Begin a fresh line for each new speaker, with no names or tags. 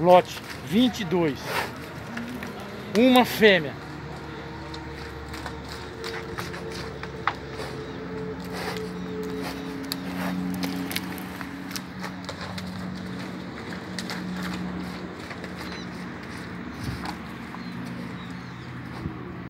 lote 22. Uma fêmea.